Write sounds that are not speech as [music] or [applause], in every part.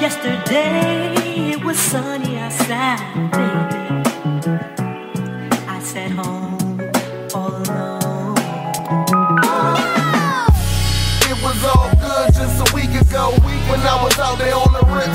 Yesterday it was sunny outside, baby. I sat home all alone. It was all good just a week ago when I was out there on the rip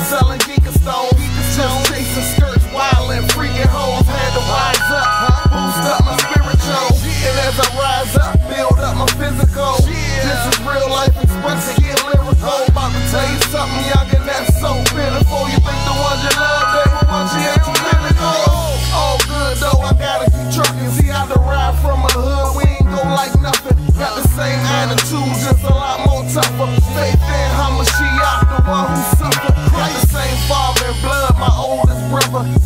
oldest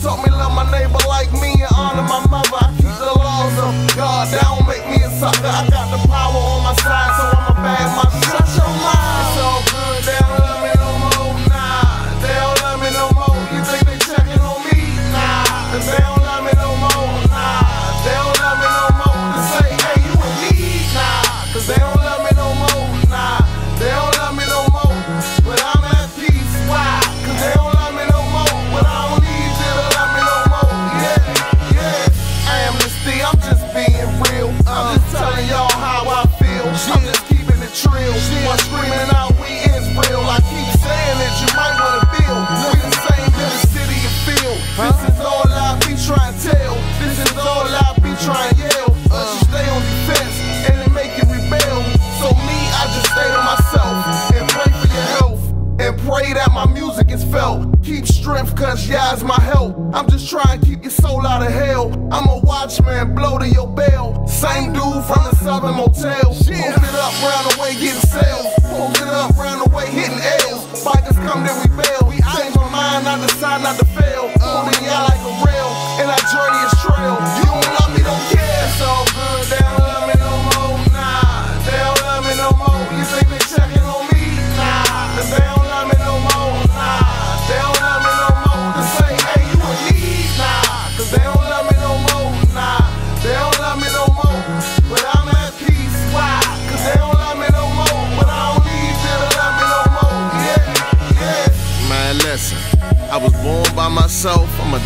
That my music is felt. Keep strength, cause Yah's my help. I'm just trying to keep your soul out of hell. I'm a watchman, blow to your bell. Same dude from the Southern Motel. Posted up round the way getting sales. Posted up round the way hitting L's. Bikers come, then we bail. We change my mind, I decide not to fail. Holding y'all like a rail, and our journey is trail. You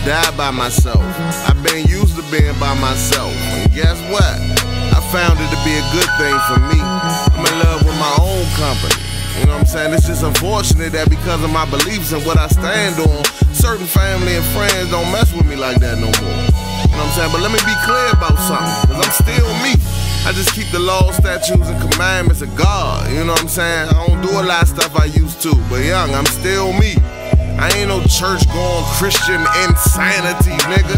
die by myself. I've been used to being by myself. And guess what? I found it to be a good thing for me. I'm in love with my own company. You know what I'm saying? It's just unfortunate that because of my beliefs and what I stand on, certain family and friends don't mess with me like that no more. You know what I'm saying? But let me be clear about something, because I'm still me. I just keep the laws, statutes, and commandments of God. You know what I'm saying? I don't do a lot of stuff I used to, but young, I'm still me. I ain't no church going Christian insanity, nigga.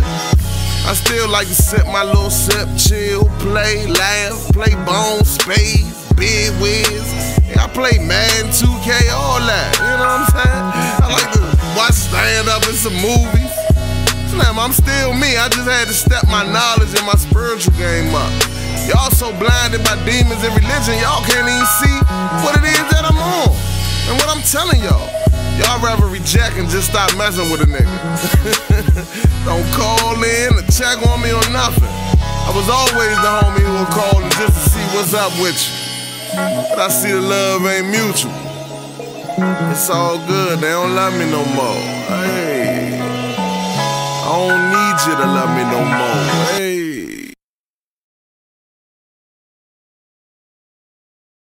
I still like to sip my little sip, chill, play, laugh, play bone, spades, bid whist. I play Madden 2K, all that. You know what I'm saying? I like to watch stand up in some movies. Slam, I'm still me. I just had to step my knowledge and my spiritual game up. Y'all so blinded by demons and religion, y'all can't even see what it is that I'm on. And what I'm telling y'all. Y'all rather reject and just stop messing with a nigga. [laughs] Don't call in or check on me or nothing. I was always the homie who would call in just to see what's up with you. But I see the love ain't mutual. It's all good, they don't love me no more. Hey. I don't need you to love me no more. Hey.